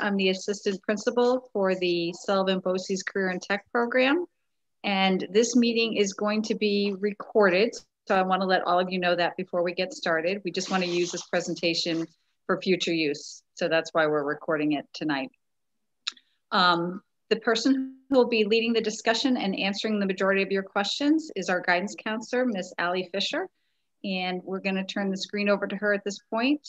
I'm the assistant principal for the Sullivan BOCES Career and Tech program. And this meeting is going to be recorded. So I want to let all of you know that before we get started. We just want to use this presentation for future use. So that's why we're recording it tonight. Um, the person who will be leading the discussion and answering the majority of your questions is our guidance counselor, Miss Allie Fisher. And we're going to turn the screen over to her at this point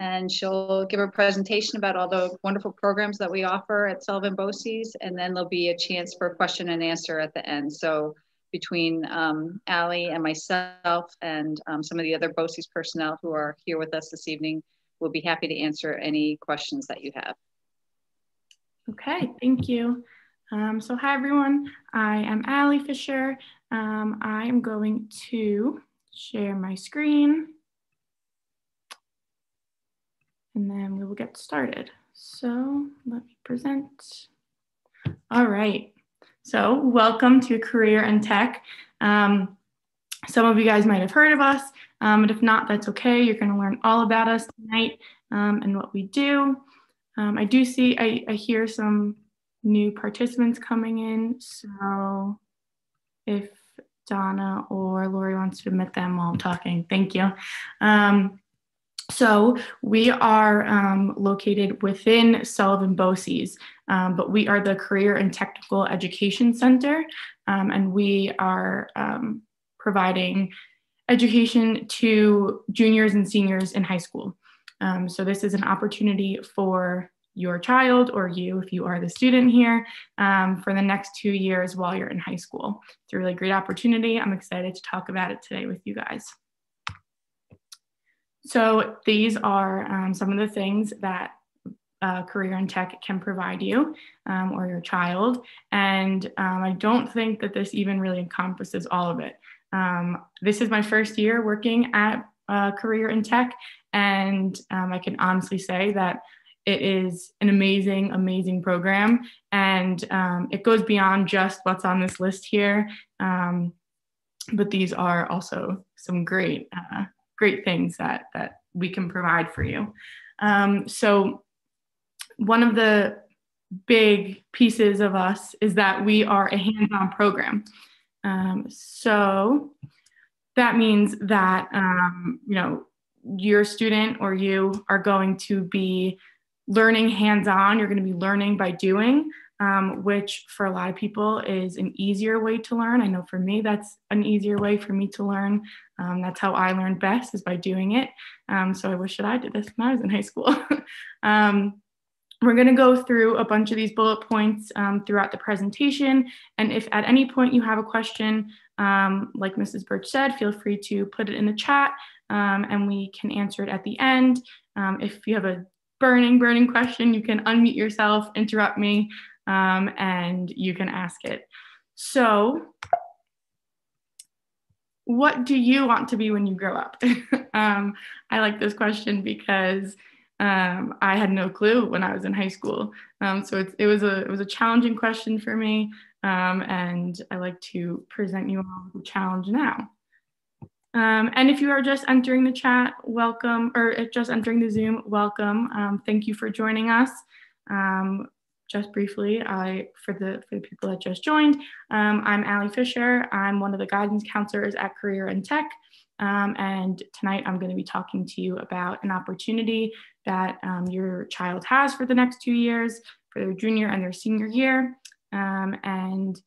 and she'll give a presentation about all the wonderful programs that we offer at Sullivan BOCES, and then there'll be a chance for question and answer at the end. So between um, Allie and myself and um, some of the other BOCES personnel who are here with us this evening, we'll be happy to answer any questions that you have. Okay, thank you. Um, so hi everyone, I am Allie Fisher. Um, I am going to share my screen and then we will get started. So let me present. All right. So welcome to Career and Tech. Um, some of you guys might have heard of us, um, but if not, that's okay. You're going to learn all about us tonight um, and what we do. Um, I do see, I, I hear some new participants coming in. So if Donna or Lori wants to admit them while I'm talking, thank you. Um, so we are um, located within Sullivan BOCES, um, but we are the Career and Technical Education Center, um, and we are um, providing education to juniors and seniors in high school. Um, so this is an opportunity for your child or you, if you are the student here, um, for the next two years while you're in high school. It's a really great opportunity. I'm excited to talk about it today with you guys. So these are um, some of the things that uh, career in tech can provide you um, or your child. And um, I don't think that this even really encompasses all of it. Um, this is my first year working at uh, career in tech, and um, I can honestly say that it is an amazing, amazing program, and um, it goes beyond just what's on this list here. but these are also some great uh, great things that that we can provide for you. Um, so one of the big pieces of us is that we are a hands-on program. Um, so that means that um, you know your student or you are going to be learning hands-on. You're going to be learning by doing um, which for a lot of people is an easier way to learn. I know for me, that's an easier way for me to learn. Um, that's how I learned best is by doing it. Um, so I wish that I did this when I was in high school. Um, we're going to go through a bunch of these bullet points um, throughout the presentation. And if at any point you have a question, um, like Mrs. Birch said, feel free to put it in the chat and we can answer it at the end. if you have a burning, burning question, you can unmute yourself, interrupt me, um, and you can ask it. So, what do you want to be when you grow up? um, I like this question because um, I had no clue when I was in high school. Um, so it was a it was a challenging question for me, um, and I like to present you all the challenge now. Um, and if you are just entering the chat, welcome, or just entering the Zoom, welcome. Um, thank you for joining us. Um, just briefly, I for the for the people that just joined, um, I'm Allie Fisher. I'm one of the guidance counselors at Career and Tech. Um, and tonight I'm going to be talking to you about an opportunity that um, your child has for the next two years, for their junior and their senior year. Um, and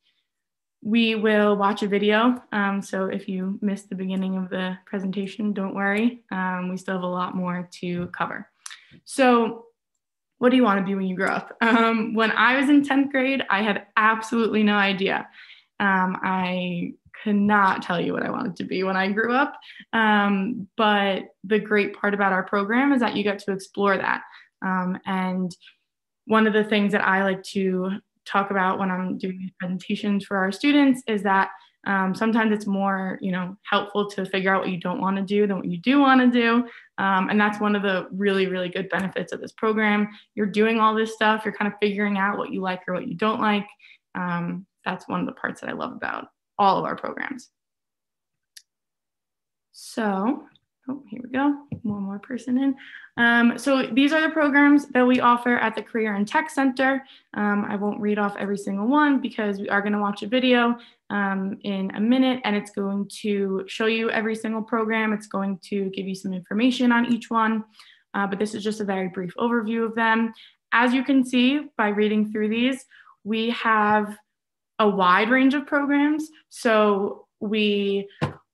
we will watch a video. Um, so if you missed the beginning of the presentation, don't worry. Um, we still have a lot more to cover. So what do you want to be when you grow up? Um, when I was in 10th grade, I had absolutely no idea. Um, I could not tell you what I wanted to be when I grew up. Um, but the great part about our program is that you get to explore that. Um, and one of the things that I like to talk about when I'm doing presentations for our students is that um, sometimes it's more, you know, helpful to figure out what you don't want to do than what you do want to do. Um, and that's one of the really, really good benefits of this program. You're doing all this stuff, you're kind of figuring out what you like or what you don't like. Um, that's one of the parts that I love about all of our programs. So Oh, here we go. One more person in. Um, so these are the programs that we offer at the Career and Tech Center. Um, I won't read off every single one because we are going to watch a video um, in a minute and it's going to show you every single program. It's going to give you some information on each one, uh, but this is just a very brief overview of them. As you can see by reading through these, we have a wide range of programs. So we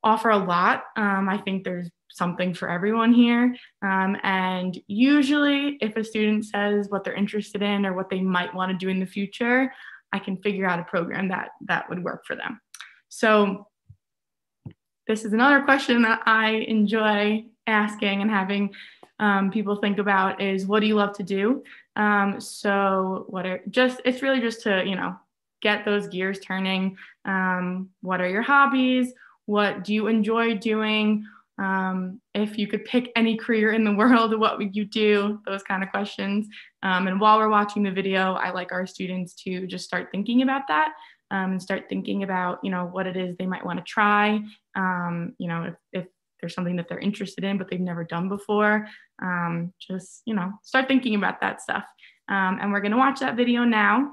offer a lot. Um, I think there's something for everyone here. Um, and usually, if a student says what they're interested in or what they might want to do in the future, I can figure out a program that that would work for them. So this is another question that I enjoy asking and having um, people think about is what do you love to do? Um, so what are just it's really just to you know get those gears turning. Um, what are your hobbies? What do you enjoy doing? Um, if you could pick any career in the world, what would you do? Those kind of questions. Um, and while we're watching the video, I like our students to just start thinking about that um, and start thinking about, you know, what it is they might want to try. Um, you know, if, if there's something that they're interested in, but they've never done before, um, just, you know, start thinking about that stuff. Um, and we're going to watch that video now.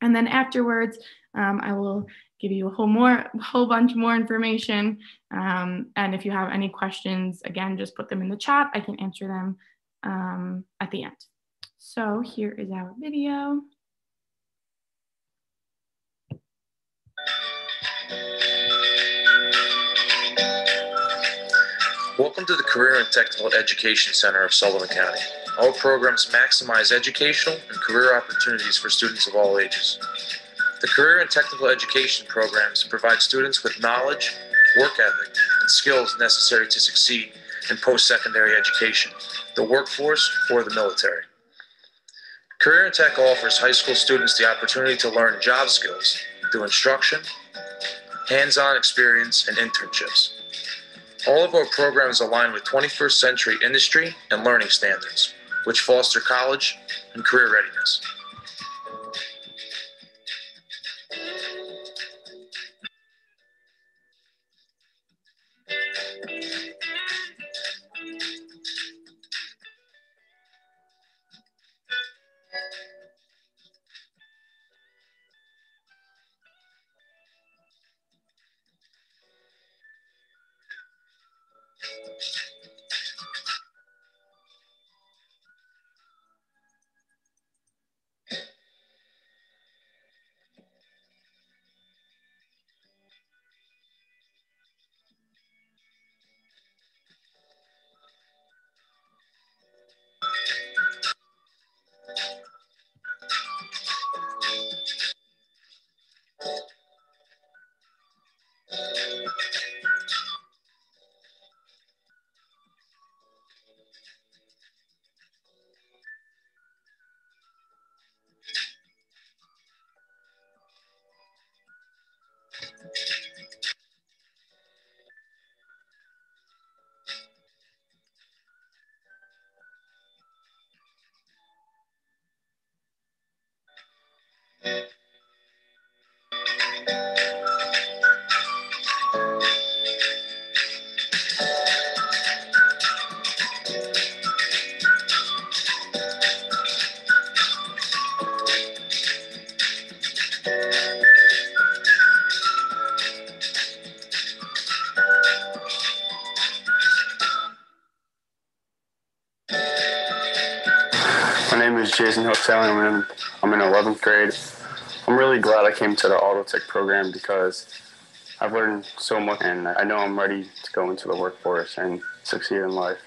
And then afterwards, I will give you a whole more whole bunch more information. Um, and if you have any questions, again, just put them in the chat. I can answer them um, at the end. So here is our video. Welcome to the Career and Technical Education Center of Sullivan County. Our programs maximize educational and career opportunities for students of all ages. The career and technical education programs provide students with knowledge, work ethic, and skills necessary to succeed in post secondary education, the workforce, or the military. Career and Tech offers high school students the opportunity to learn job skills through instruction, hands on experience, and internships. All of our programs align with 21st century industry and learning standards, which foster college and career readiness. Jason Hookselling. I'm in, I'm in 11th grade. I'm really glad I came to the auto tech program because I've learned so much and I know I'm ready to go into the workforce and succeed in life.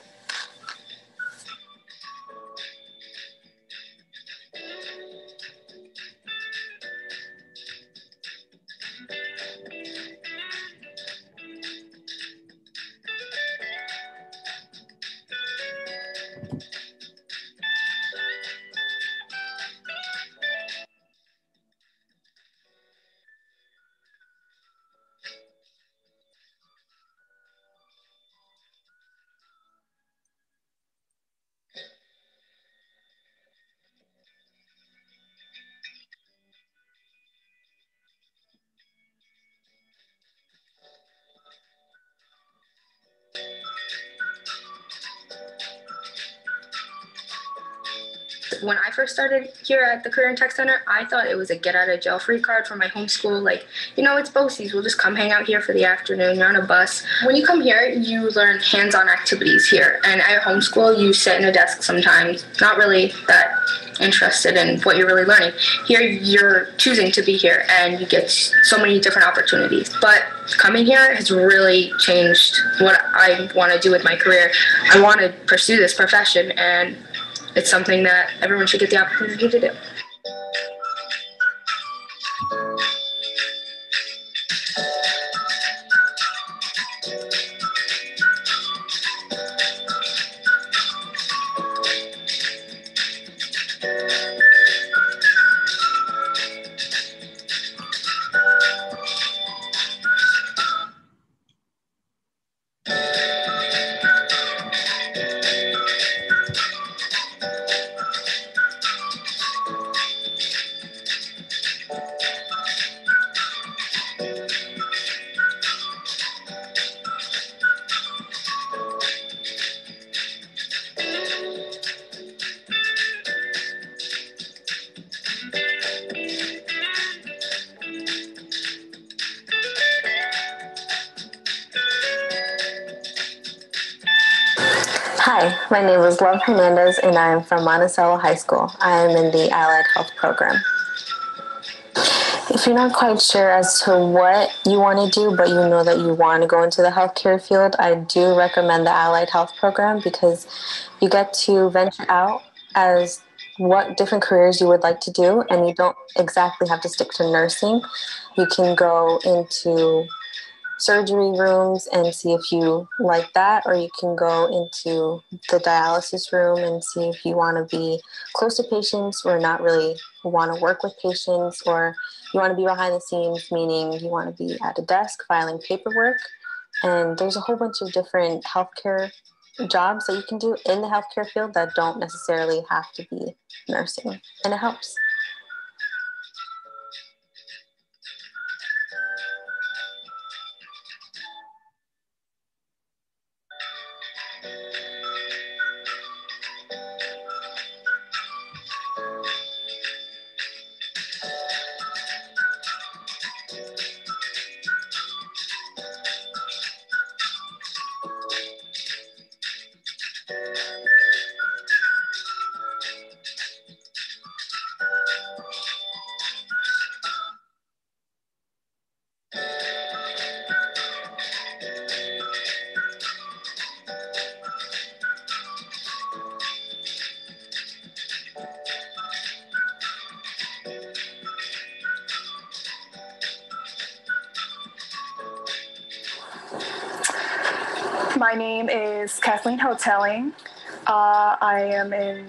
Started here at the Career and Tech Center, I thought it was a get out of jail free card for my homeschool. Like, you know, it's BOCES. We'll just come hang out here for the afternoon. You're on a bus. When you come here, you learn hands on activities here. And at homeschool, you sit in a desk sometimes, not really that interested in what you're really learning. Here, you're choosing to be here and you get so many different opportunities. But coming here has really changed what I want to do with my career. I want to pursue this profession, and it's something that everyone should get the opportunity to do. Hernandez and I am from Monticello High School. I am in the Allied Health Program. If you're not quite sure as to what you want to do, but you know that you want to go into the healthcare field, I do recommend the Allied Health Program because you get to venture out as what different careers you would like to do, and you don't exactly have to stick to nursing. You can go into surgery rooms and see if you like that, or you can go into the dialysis room and see if you want to be close to patients or not really want to work with patients, or you want to be behind the scenes, meaning you want to be at a desk filing paperwork. And there's a whole bunch of different healthcare jobs that you can do in the healthcare field that don't necessarily have to be nursing, and it helps. My name is Kathleen Hotelling. Uh, I am in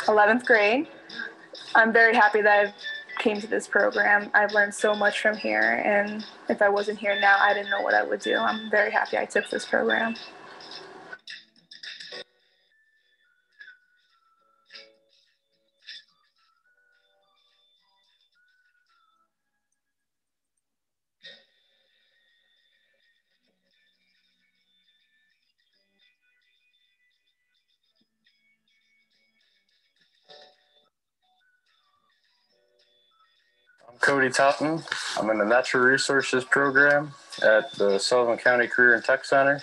11th grade. I'm very happy that I came to this program. I've learned so much from here, and if I wasn't here now, I didn't know what I would do. I'm very happy I took this program. Cody Totten. I'm in the Natural Resources Program at the Sullivan County Career and Tech Center.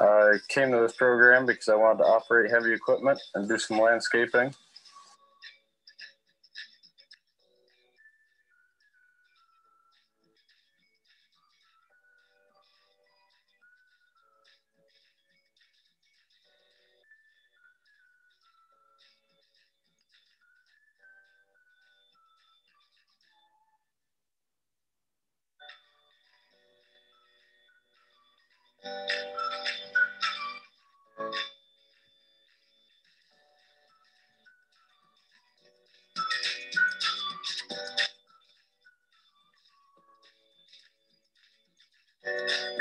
I came to this program because I wanted to operate heavy equipment and do some landscaping. Yeah.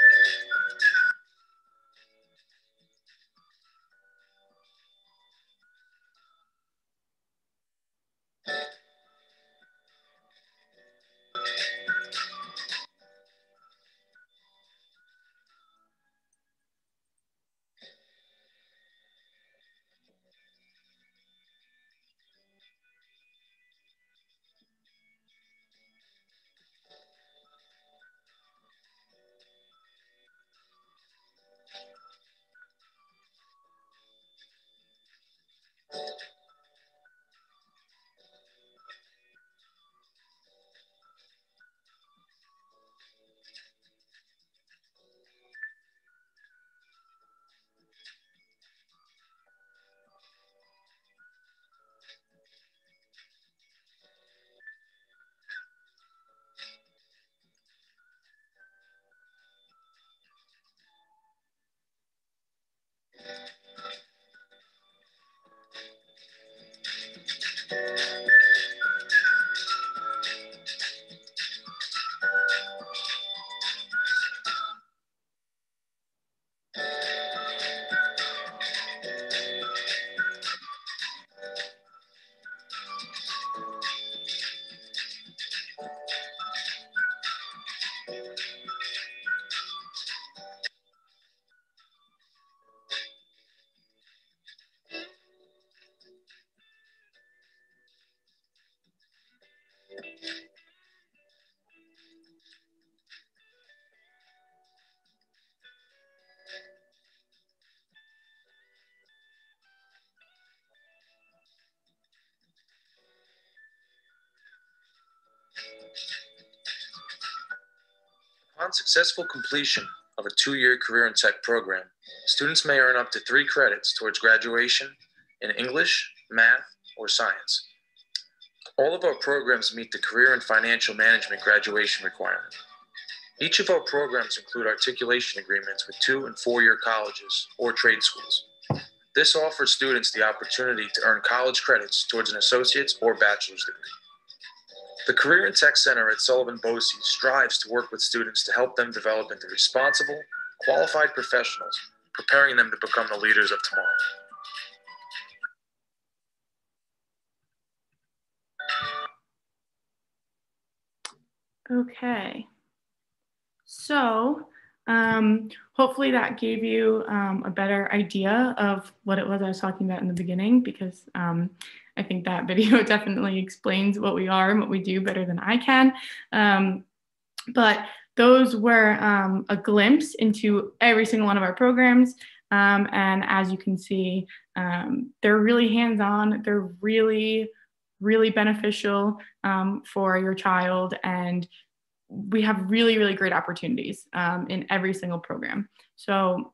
Upon successful completion of a two-year career in tech program, students may earn up to three credits towards graduation in English, math, or science. All of our programs meet the career and financial management graduation requirement. Each of our programs include articulation agreements with two and four-year colleges or trade schools. This offers students the opportunity to earn college credits towards an associate's or bachelor's degree. The Career and Tech Center at Sullivan BOCES strives to work with students to help them develop into responsible, qualified professionals, preparing them to become the leaders of tomorrow. Okay. So um, hopefully that gave you um, a better idea of what it was I was talking about in the beginning, because um, I think that video definitely explains what we are and what we do better than I can. Um, but those were um, a glimpse into every single one of our programs. Um, and as you can see, they're really hands-on. They're really, really beneficial for your child and we have really, really great opportunities um, in every single program. So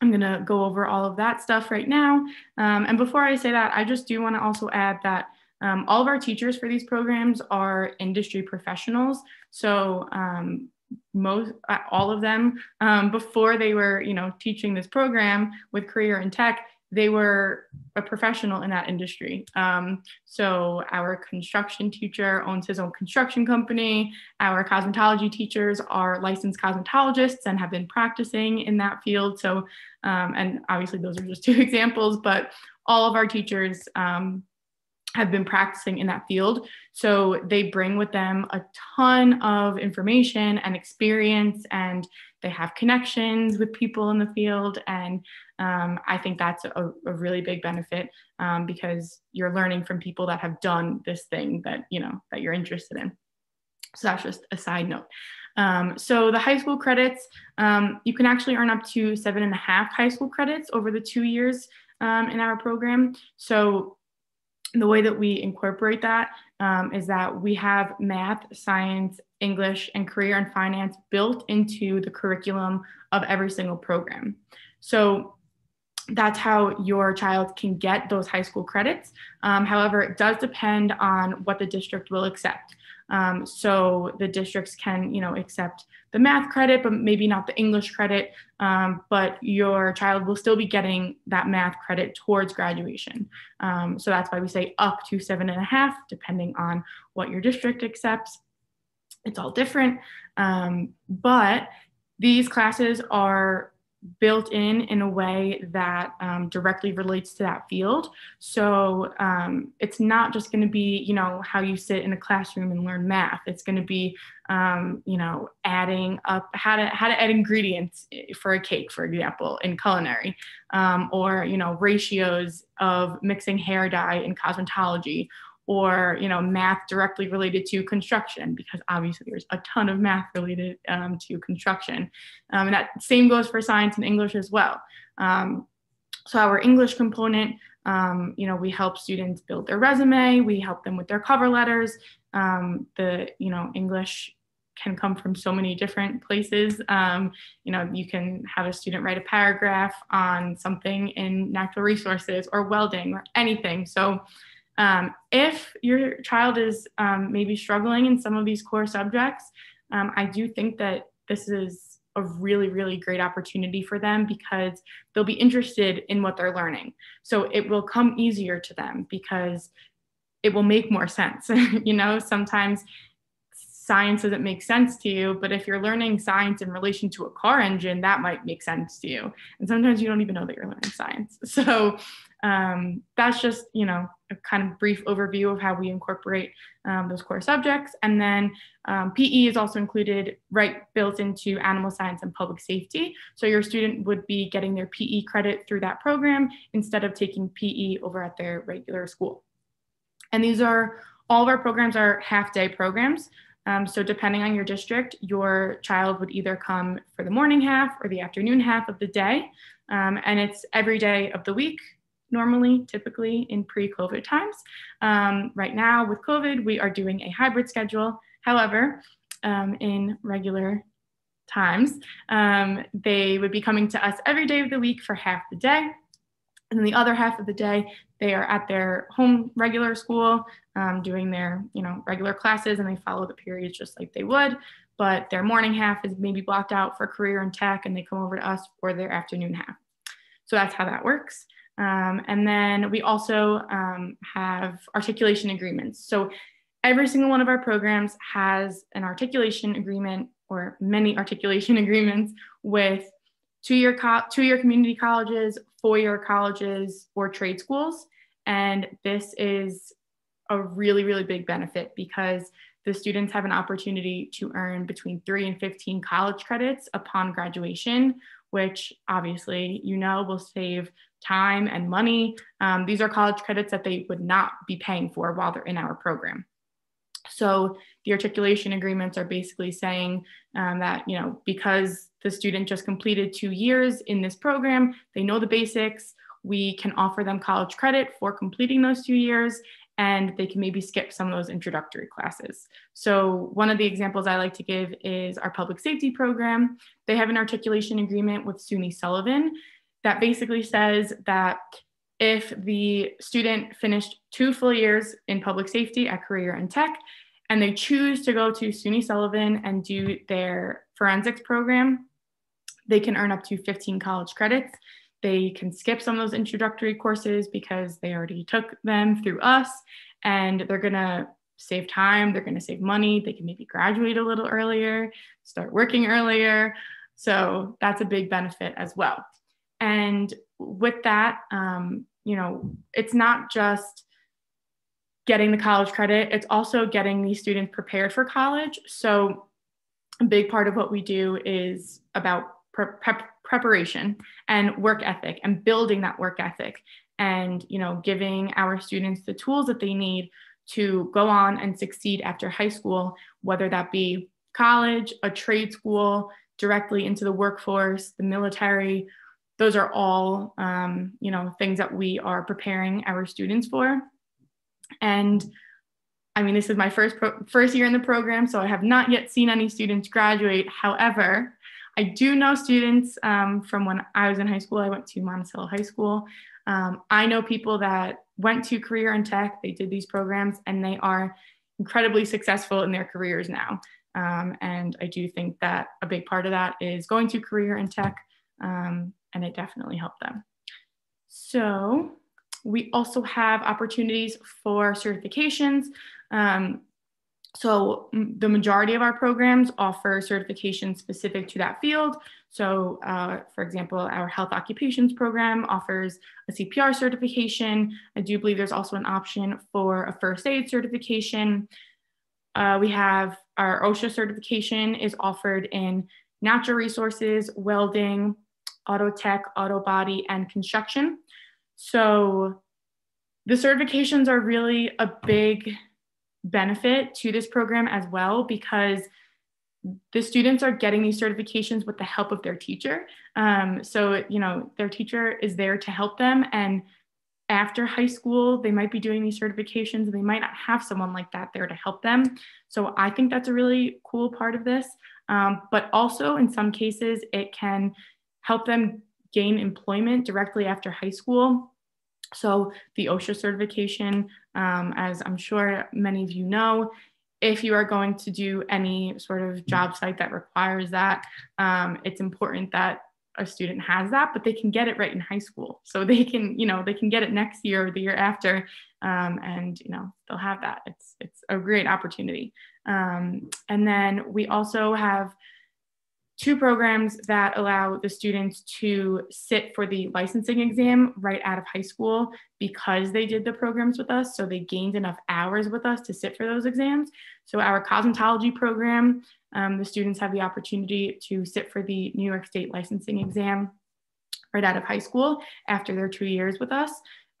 I'm gonna go over all of that stuff right now. Um, and before I say that, I just do wanna also add that um, all of our teachers for these programs are industry professionals. So um, most uh, all of them um, before they were you know teaching this program with career in tech they were a professional in that industry. Um, so our construction teacher owns his own construction company. Our cosmetology teachers are licensed cosmetologists and have been practicing in that field. So, um, and obviously those are just two examples, but all of our teachers um, have been practicing in that field. So they bring with them a ton of information and experience, and they have connections with people in the field. And um, I think that's a, a really big benefit um, because you're learning from people that have done this thing that you know that you're interested in. So that's just a side note. Um, so the high school credits, um, you can actually earn up to seven and a half high school credits over the two years um, in our program. So the way that we incorporate that um, is that we have math, science, English, and career and finance built into the curriculum of every single program. So that's how your child can get those high school credits. Um, however, it does depend on what the district will accept. Um, so the districts can, you know, accept the math credit, but maybe not the English credit. Um, but your child will still be getting that math credit towards graduation. Um, so that's why we say up to seven and a half, depending on what your district accepts. It's all different. Um, but these classes are built in in a way that um, directly relates to that field. So um, it's not just going to be, you know, how you sit in a classroom and learn math. It's going to be, um, you know, adding up how to how to add ingredients for a cake, for example, in culinary, um, or you know, ratios of mixing hair dye in cosmetology, or you know math directly related to construction because obviously there's a ton of math related um, to construction um, and that same goes for science and english as well um, so our english component um, you know we help students build their resume we help them with their cover letters um, the you know english can come from so many different places. Um, you know, you can have a student write a paragraph on something in natural resources or welding or anything. So um, if your child is um, maybe struggling in some of these core subjects, um, I do think that this is a really, really great opportunity for them because they'll be interested in what they're learning. So it will come easier to them because it will make more sense. you know, sometimes science doesn't make sense to you, but if you're learning science in relation to a car engine, that might make sense to you. And sometimes you don't even know that you're learning science. So um, that's just, you know, a kind of brief overview of how we incorporate um, those core subjects. And then um, PE is also included right built into animal science and public safety. So your student would be getting their PE credit through that program instead of taking PE over at their regular school. And these are all of our programs are half day programs. Um, so depending on your district, your child would either come for the morning half or the afternoon half of the day. Um, and it's every day of the week normally, typically in pre-COVID times. Um, right now with COVID, we are doing a hybrid schedule. However, um, in regular times, um, they would be coming to us every day of the week for half the day. And then the other half of the day, they are at their home regular school um, doing their, you know, regular classes and they follow the periods just like they would. But their morning half is maybe blocked out for career and tech and they come over to us for their afternoon half. So that's how that works. Um, and then we also um, have articulation agreements. So every single one of our programs has an articulation agreement or many articulation agreements with two-year co- two-year community colleges, four-year colleges, or trade schools. And this is a really, really big benefit because the students have an opportunity to earn between three and 15 college credits upon graduation, which obviously you know will save time and money. Um, these are college credits that they would not be paying for while they're in our program. So the articulation agreements are basically saying um, that, you know, because the student just completed two years in this program, they know the basics, we can offer them college credit for completing those two years and they can maybe skip some of those introductory classes. So one of the examples I like to give is our public safety program. They have an articulation agreement with SUNY Sullivan that basically says that if the student finished two full years in public safety at career and tech, and they choose to go to SUNY Sullivan and do their forensics program, they can earn up to 15 college credits. They can skip some of those introductory courses because they already took them through us, and they're gonna save time, they're gonna save money, they can maybe graduate a little earlier, start working earlier. So that's a big benefit as well. And with that, um, you know, it's not just getting the college credit, it's also getting these students prepared for college. So a big part of what we do is about prep, preparation and work ethic and building that work ethic and you know giving our students the tools that they need to go on and succeed after high school whether that be college a trade school directly into the workforce the military. Those are all um, you know things that we are preparing our students for and i mean this is my first pro- first year in the program so i have not yet seen any students graduate. However i do know students um, from when i was in high school. I went to monticello high school. Um, i know people that went to career and tech. They did these programs and they are incredibly successful in their careers now. Um, and i do think that a big part of that is going to career and tech um, and it definitely helped them. So we also have opportunities for certifications. Um, so the majority of our programs offer certifications specific to that field. So uh, for example, our health occupations program offers a CPR certification. I do believe there's also an option for a first aid certification. Uh, we have our OSHA certification is offered in natural resources, welding, auto tech, auto body, and construction. So the certifications are really a big benefit to this program as well because the students are getting these certifications with the help of their teacher. Um, so, you know, their teacher is there to help them. And after high school, they might be doing these certifications and they might not have someone like that there to help them. So, I think that's a really cool part of this. Um, but also, in some cases, it can help them gain employment directly after high school. So the OSHA certification, um, as I'm sure many of you know, if you are going to do any sort of job site that requires that, um, it's important that a student has that, but they can get it right in high school. So they can, you know, they can get it next year or the year after, um, and you know they'll have that. It's it's a great opportunity. Um, and then we also have two programs that allow the students to sit for the licensing exam right out of high school because they did the programs with us. So they gained enough hours with us to sit for those exams. So our cosmetology program, um, the students have the opportunity to sit for the New York State licensing exam right out of high school after their two years with us.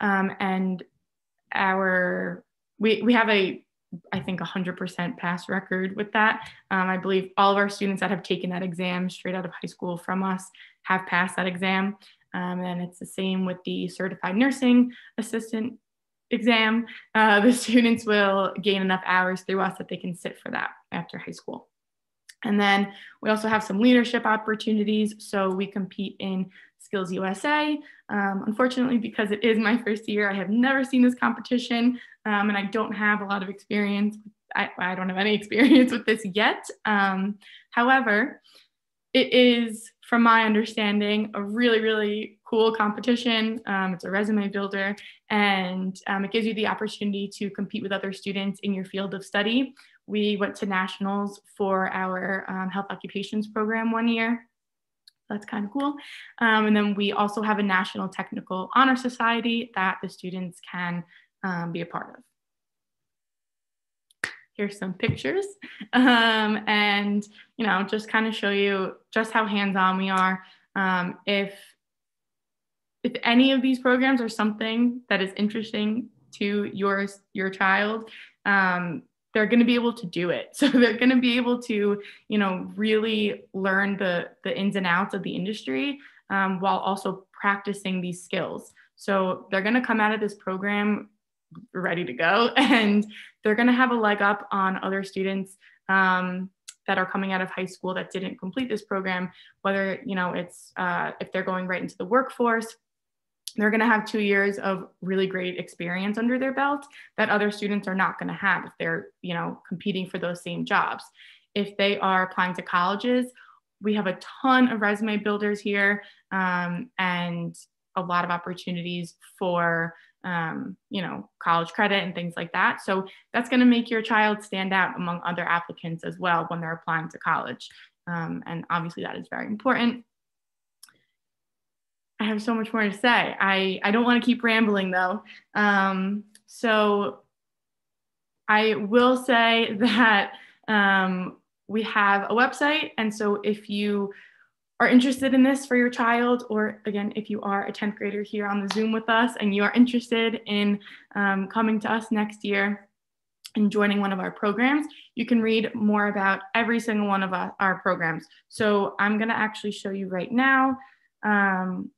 Um, and our we, we have a I think 100% pass record with that. Um, I believe all of our students that have taken that exam straight out of high school from us have passed that exam. Um, and it's the same with the certified nursing assistant exam. Uh, the students will gain enough hours through us that they can sit for that after high school. And then we also have some leadership opportunities. So we compete in Skills USA. Um, unfortunately, because it is my first year, I have never seen this competition um, and I don't have a lot of experience. I, I don't have any experience with this yet. Um, however, it is, from my understanding, a really, really cool competition. Um, it's a resume builder and um, it gives you the opportunity to compete with other students in your field of study. We went to nationals for our um, health occupations program one year. That's kind of cool. Um, and then we also have a National Technical Honor Society that the students can um, be a part of here's some pictures um, and you know just kind of show you just how hands-on we are um, if if any of these programs are something that is interesting to your your child um, they're going to be able to do it. So they're going to be able to you know really learn the the ins and outs of the industry um, while also practicing these skills. So they're going to come out of this program ready to go and they're going to have a leg up on other students um, that are coming out of high school that didn't complete this program whether you know it's uh, if they're going right into the workforce they're going to have two years of really great experience under their belt that other students are not going to have if they're you know competing for those same jobs if they are applying to colleges we have a ton of resume builders here um, and a lot of opportunities for um, you know, college credit and things like that. So that's going to make your child stand out among other applicants as well when they're applying to college. Um, and obviously that is very important. I have so much more to say. I, I don't want to keep rambling though. Um, so I will say that um, we have a website. And so if you are interested in this for your child, or again, if you are a 10th grader here on the Zoom with us and you are interested in um, coming to us next year and joining one of our programs, you can read more about every single one of our programs. So I'm gonna actually show you right now um,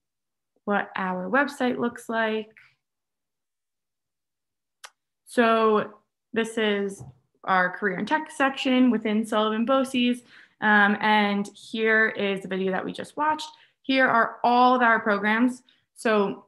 what our website looks like. So this is our career and tech section within Sullivan BOCES. Um, and here is the video that we just watched. Here are all of our programs. So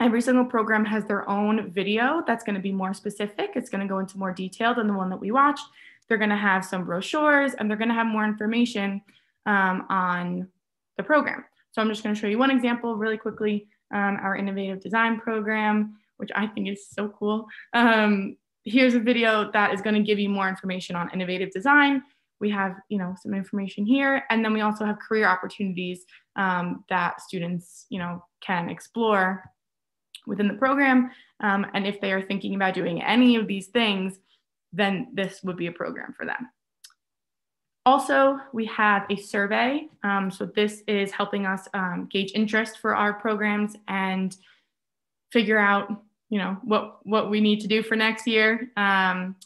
every single program has their own video that's going to be more specific. It's going to go into more detail than the one that we watched. They're going to have some brochures and they're going to have more information um, on the program. So I'm just going to show you one example really quickly. Um, our innovative design program, which I think is so cool. Um, here's a video that is going to give you more information on innovative design we have you know some information here and then we also have career opportunities um, that students you know can explore within the program um, and if they are thinking about doing any of these things then this would be a program for them also we have a survey um, so this is helping us um, gauge interest for our programs and figure out you know what what we need to do for next year um,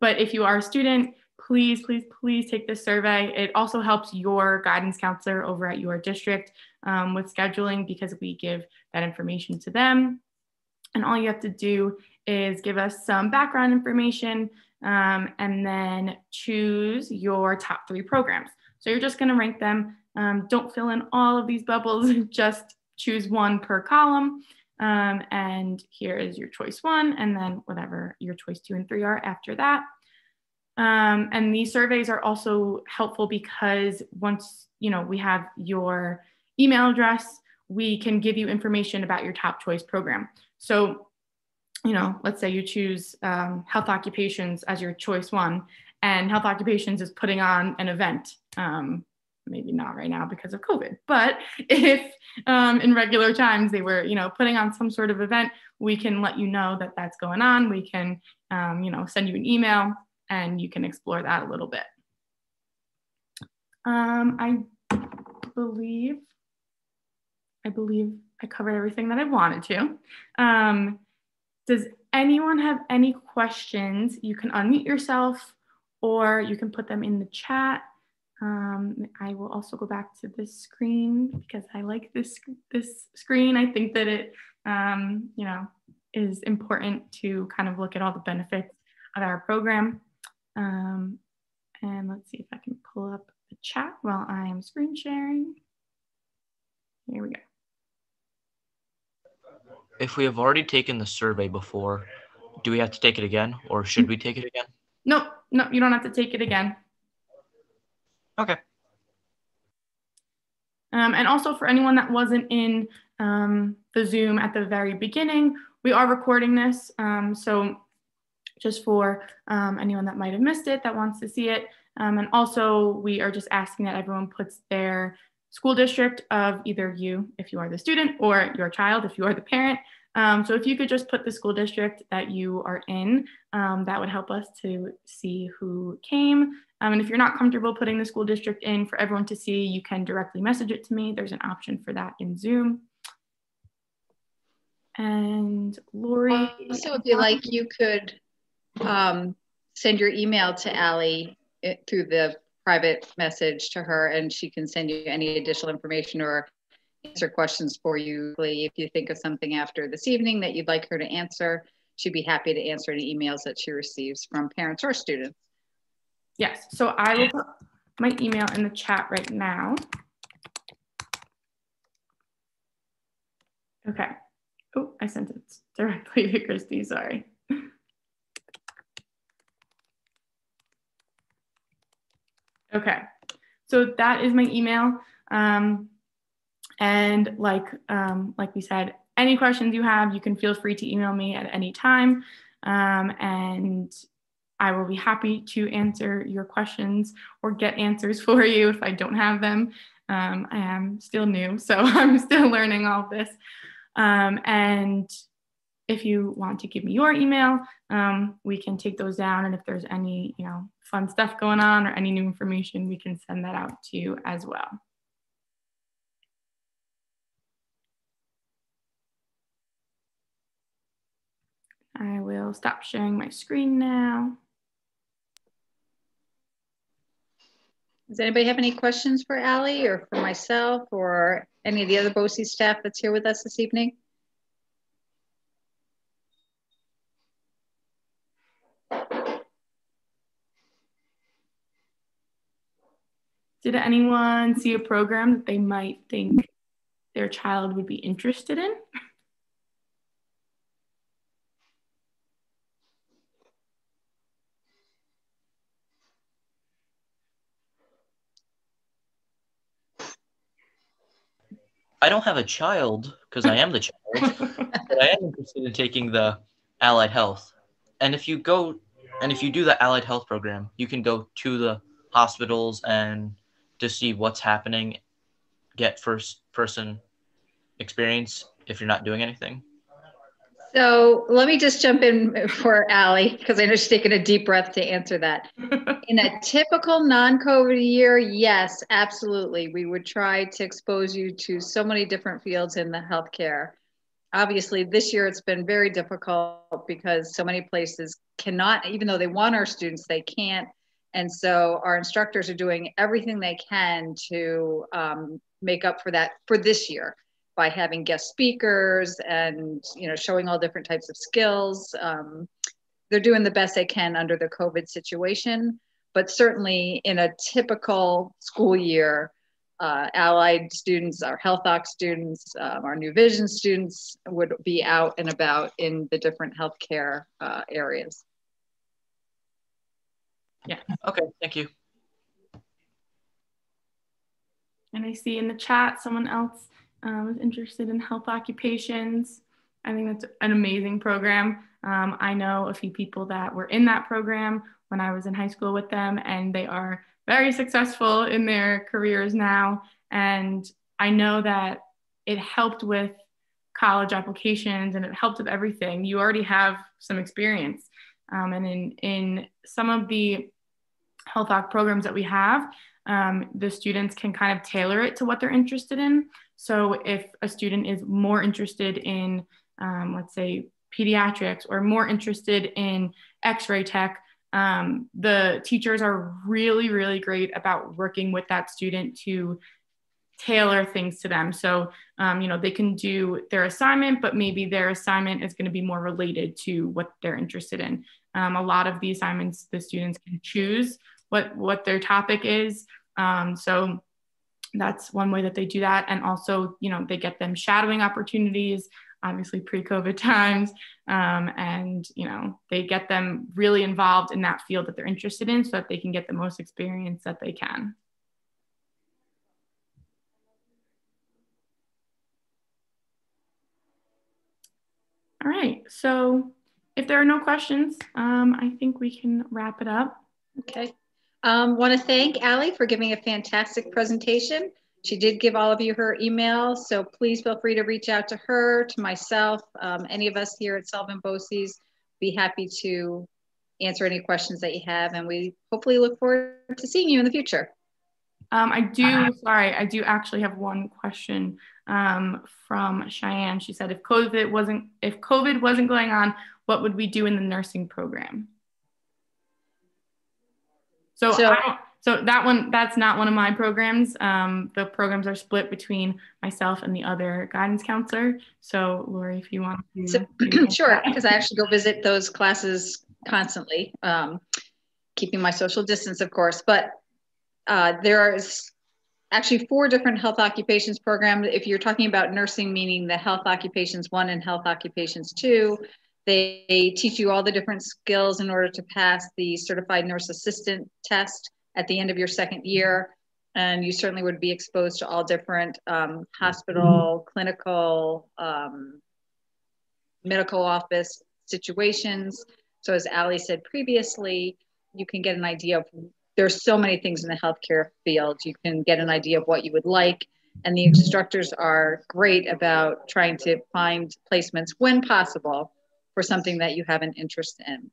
but if you are a student please, please, please take this survey. It also helps your guidance counselor over at your district um, with scheduling because we give that information to them. And all you have to do is give us some background information um, and then choose your top three programs. So you're just gonna rank them. Um, don't fill in all of these bubbles, just choose one per column. Um, and here is your choice one, and then whatever your choice two and three are after that. Um, and these surveys are also helpful because once you know we have your email address, we can give you information about your top choice program. So, you know, let's say you choose um, health occupations as your choice one, and health occupations is putting on an event. Um, maybe not right now because of COVID, but if um, in regular times they were, you know, putting on some sort of event, we can let you know that that's going on. We can, um, you know, send you an email and you can explore that a little bit. Um, I believe, I believe I covered everything that I wanted to. Does anyone have any questions? You can unmute yourself or you can put them in the chat. Um, I will also go back to this screen because I like this, this screen. I think that it, um, you know, is important to kind of look at all the benefits of our program. Um, And let's see if I can pull up the chat while I am screen sharing. Here we go. If we have already taken the survey before, do we have to take it again or should we take it again? No, no, you don't have to take it again. Okay. Um, and also for anyone that wasn't in um, the Zoom at the very beginning, we are recording this. Um, so just for um, anyone that might have missed it that wants to see it. Um, and also we are just asking that everyone puts their school district of either you, if you are the student, or your child, if you are the parent. Um, so if you could just put the school district that you are in, um, that would help us to see who came. Um, and if you're not comfortable putting the school district in for everyone to see, you can directly message it to me. There's an option for that in Zoom. And Lori. Also, if you like, you could um, send your email to Allie eh, through the private message to her and she can send you any additional information or answer questions for you. If you think of something after this evening that you'd like her to answer, she'd be happy to answer any emails that she receives from parents or students. Yes, so I will put my email in the chat right now. Okay. Oh, I sent it directly to Christy, sorry. Okay, so that is my email. Um, and like, um, like we said, any questions you have, you can feel free to email me at any time. Um, and I will be happy to answer your questions or get answers for you if I don't have them. Um, I am still new, so I'm still learning all this. Um, and if you want to give me your email, um, we can take those down. And if there's any, you know, fun stuff going on or any new information, we can send that out to you as well. I will stop sharing my screen now. Does anybody have any questions for Allie or for myself or any of the other BOCES staff that's here with us this evening? Did anyone see a program that they might think their child would be interested in? I don't have a child because I am the child, but I am interested in taking the allied health. And if you go and if you do the allied health program, you can go to the hospitals and to see what's happening, get first person experience if you're not doing anything? So let me just jump in for Allie because I know she's taking a deep breath to answer that. in a typical non-COVID year, yes, absolutely, we would try to expose you to so many different fields in the healthcare. Obviously, this year it's been very difficult because so many places cannot, even though they want our students, they can't and so our instructors are doing everything they can to um, make up for that for this year by having guest speakers and you know showing all different types of skills. Um, they're doing the best they can under the COVID situation, but certainly in a typical school year, uh, allied students, our health ox students, um, our new vision students would be out and about in the different healthcare uh, areas. Yeah. Okay, thank you. And I see in the chat someone else um, is interested in health occupations. I think that's an amazing program. Um, I know a few people that were in that program when I was in high school with them, and they are very successful in their careers now. And I know that it helped with college applications and it helped with everything. You already have some experience. Um, and in, in some of the health OC programs that we have, um, the students can kind of tailor it to what they're interested in. So if a student is more interested in, um, let's say, pediatrics or more interested in x-ray tech, um, the teachers are really, really great about working with that student to tailor things to them. So, um, you know, they can do their assignment, but maybe their assignment is going to be more related to what they're interested in. Um, a lot of the assignments the students can choose what what their topic is. Um, so that's one way that they do that, and also you know they get them shadowing opportunities. Obviously, pre-COVID times, um, and you know they get them really involved in that field that they're interested in, so that they can get the most experience that they can. All right, so if there are no questions, um, I think we can wrap it up. Okay. Um, Want to thank Allie for giving a fantastic presentation. She did give all of you her email, so please feel free to reach out to her, to myself, um, any of us here at Sullivan BOCES. Be happy to answer any questions that you have, and we hopefully look forward to seeing you in the future. Um, I do, sorry, I do actually have one question um, from Cheyenne. She said, if COVID wasn't if COVID wasn't going on, what would we do in the nursing program? So, so, so that one that's not one of my programs. Um, the programs are split between myself and the other guidance counselor. So, Lori, if you want to, so, sure, because I actually go visit those classes constantly, um, keeping my social distance, of course. But uh, there are actually four different health occupations programs. If you're talking about nursing, meaning the health occupations one and health occupations two, they, teach you all the different skills in order to pass the certified nurse assistant test at the end of your second year. And you certainly would be exposed to all different um, hospital, clinical, um, medical office situations. So as Allie said previously, you can get an idea of there's so many things in the healthcare field. You can get an idea of what you would like. And the instructors are great about trying to find placements when possible for something that you have an interest in.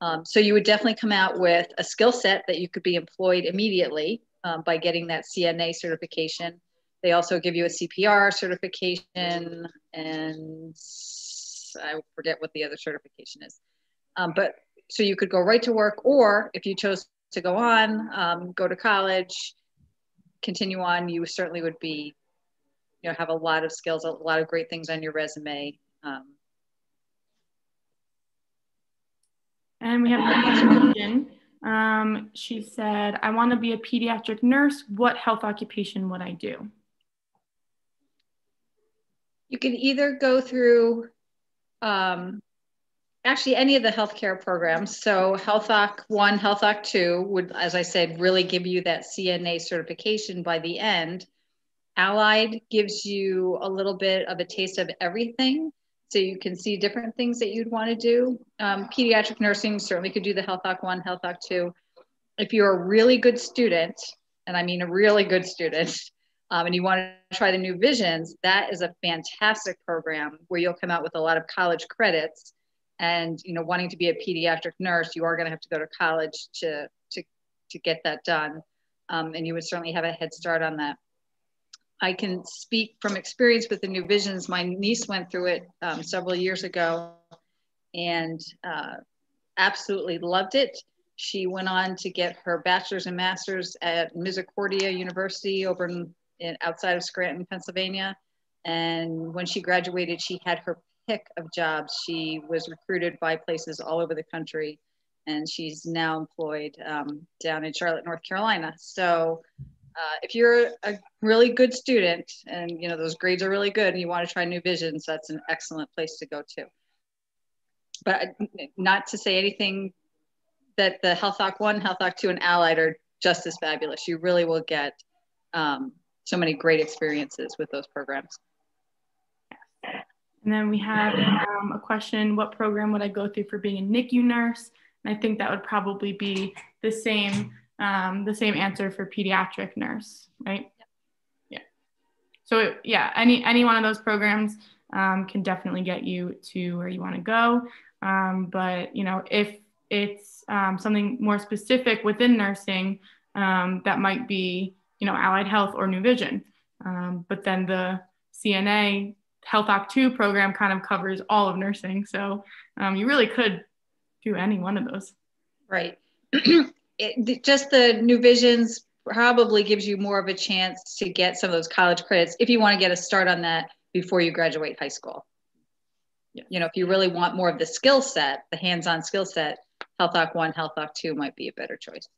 Um, so you would definitely come out with a skill set that you could be employed immediately um, by getting that CNA certification. They also give you a CPR certification and I forget what the other certification is. Um, but so you could go right to work, or if you chose to go on, um, go to college, continue on, you certainly would be, you know, have a lot of skills, a lot of great things on your resume. Um, and we have another question. Um, she said, I want to be a pediatric nurse. What health occupation would I do? You can either go through um, actually any of the healthcare programs. So Health Oc 1, Health Oc 2 would, as I said, really give you that CNA certification by the end. Allied gives you a little bit of a taste of everything. So you can see different things that you'd want to do. Um, pediatric nursing certainly could do the Health Oc 1, Health Oc 2. If you're a really good student, and I mean a really good student, um, and you want to try the new visions, that is a fantastic program where you'll come out with a lot of college credits and you know wanting to be a pediatric nurse you are going to have to go to college to to to get that done um, and you would certainly have a head start on that i can speak from experience with the new visions my niece went through it um, several years ago and uh, absolutely loved it she went on to get her bachelor's and master's at misericordia university over in, in outside of scranton pennsylvania and when she graduated she had her pick of jobs. She was recruited by places all over the country, and she's now employed um, down in Charlotte, North Carolina. So, uh, if you're a really good student and you know those grades are really good, and you want to try new visions, that's an excellent place to go to. But not to say anything that the Health Oc One, Health Oc Two, and Allied are just as fabulous. You really will get um, so many great experiences with those programs. And then we have um, a question, what program would I go through for being a NICU nurse? And I think that would probably be the same, um, the same answer for pediatric nurse, right? Yeah. So yeah, any, any one of those programs um, can definitely get you to where you wanna go. Um, but you know, if it's um, something more specific within nursing, um, that might be, you know, allied health or new vision. but then the CNA Health Oc 2 program kind of covers all of nursing. So um, you really could do any one of those. Right. it, just the New Visions probably gives you more of a chance to get some of those college credits if you want to get a start on that before you graduate high school. Yeah. You know, if you really want more of the skill set, the hands-on skill set, Health Oc 1, Health Oc 2 might be a better choice.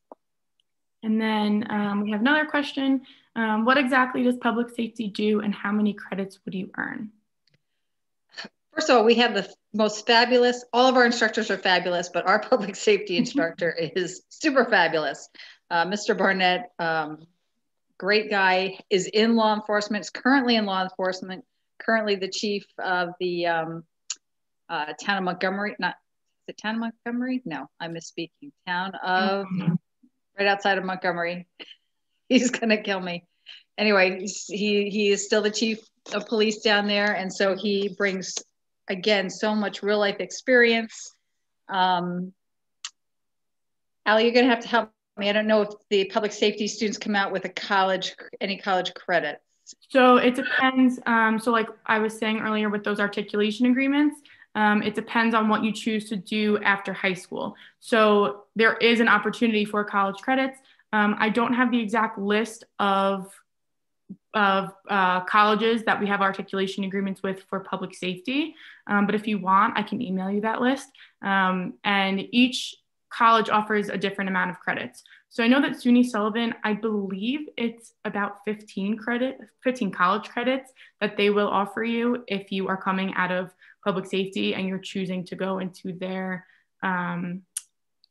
And then um, we have another question. Um, what exactly does public safety do and how many credits would you earn? First of all, we have the most fabulous, all of our instructors are fabulous, but our public safety instructor is super fabulous. Uh, Mr. Barnett, um, great guy, is in law enforcement, is currently in law enforcement, currently the chief of the um, uh, town of Montgomery, not, the town of Montgomery? No, I'm misspeaking. Town of, right outside of Montgomery. He's gonna kill me. Anyway, he, he is still the chief of police down there. And so he brings, again, so much real life experience. Um, Allie, you're gonna have to help me. I don't know if the public safety students come out with a college, any college credits. So it depends. Um, so like I was saying earlier with those articulation agreements, um, it depends on what you choose to do after high school. So there is an opportunity for college credits. Um, I don't have the exact list of of uh, colleges that we have articulation agreements with for public safety. Um, but if you want, I can email you that list. Um, and each college offers a different amount of credits. So I know that SUNY Sullivan, I believe it's about 15 credit, 15 college credits that they will offer you if you are coming out of public safety and you're choosing to go into their um,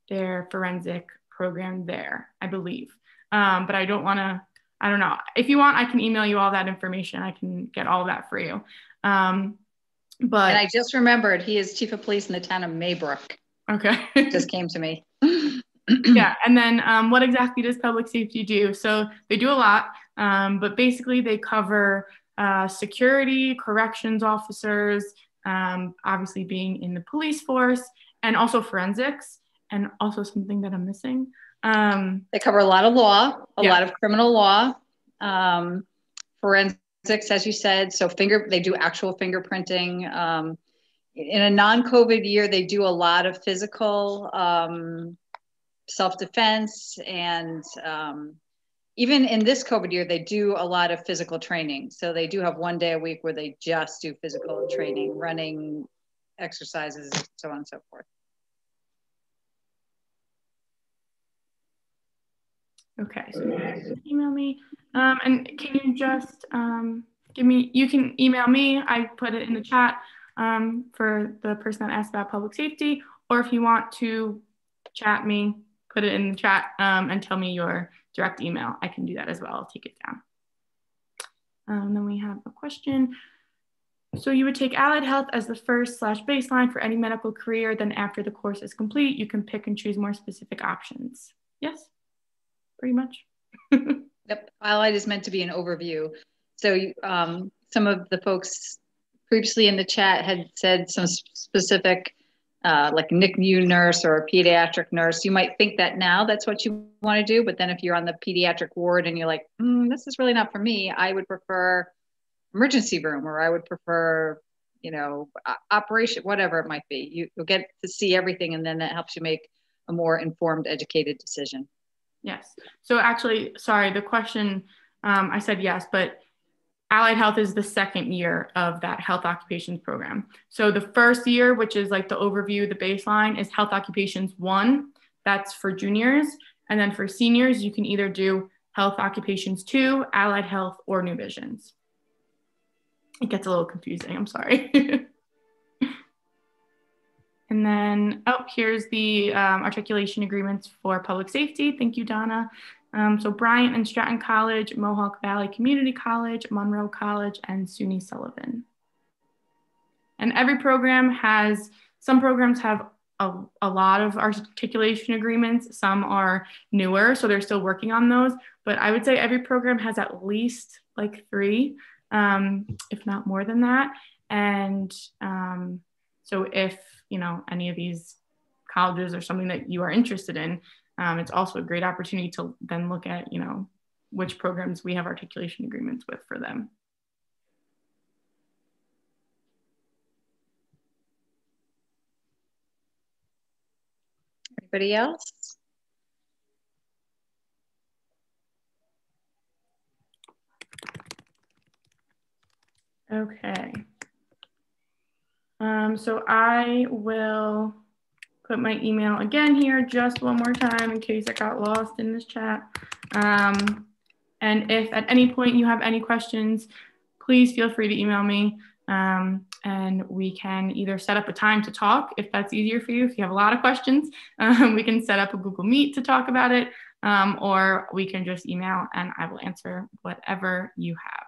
their forensic program there, I believe. Um, but I don't want to. I don't know. If you want, I can email you all that information. I can get all of that for you. Um, but and I just remembered he is chief of police in the town of Maybrook. Okay. just came to me. yeah. And then um, what exactly does public safety do? So they do a lot, um, but basically they cover uh, security, corrections officers, um, obviously being in the police force, and also forensics, and also something that I'm missing. Um, they cover a lot of law, a yeah. lot of criminal law, um, forensics, as you said. So finger, they do actual fingerprinting. Um, in a non-COVID year, they do a lot of physical um, self-defense and um, even in this COVID year, they do a lot of physical training. So they do have one day a week where they just do physical training, running exercises, so on and so forth. Okay, so email me. Um, and can you just um, give me, you can email me. I put it in the chat um, for the person that asked about public safety, or if you want to chat me, put it in the chat um, and tell me your direct email. I can do that as well. I'll take it down. Um, then we have a question. So you would take allied health as the first slash baseline for any medical career. Then after the course is complete, you can pick and choose more specific options. Yes, pretty much. yep, allied is meant to be an overview. So um, some of the folks previously in the chat had said some specific uh, like a NICU nurse or a pediatric nurse, you might think that now that's what you want to do. But then if you're on the pediatric ward and you're like, mm, this is really not for me, I would prefer emergency room or I would prefer, you know, operation, whatever it might be. You, you'll get to see everything and then that helps you make a more informed, educated decision. Yes. So actually, sorry, the question, um, I said yes, but Allied Health is the second year of that health occupations program. So the first year, which is like the overview, the baseline, is health occupations one. That's for juniors. And then for seniors, you can either do health occupations two, allied health, or new visions. It gets a little confusing, I'm sorry. and then, oh, here's the um, articulation agreements for public safety. Thank you, Donna. Um, so Bryant and Stratton College, Mohawk Valley Community College, Monroe College, and SUNY Sullivan. And every program has, some programs have a, a, lot of articulation agreements. Some are newer, so they're still working on those. But I would say every program has at least like three, um, if not more than that. And um, so if, you know, any of these colleges or something that you are interested in, um, it's also a great opportunity to then look at, you know, which programs we have articulation agreements with for them. Anybody else? Okay. Um, so I will put my email again here just one more time in case I got lost in this chat. Um, and if at any point you have any questions, please feel free to email me. Um, and we can either set up a time to talk if that's easier for you. If you have a lot of questions, um, we can set up a Google Meet to talk about it, um, or we can just email and I will answer whatever you have.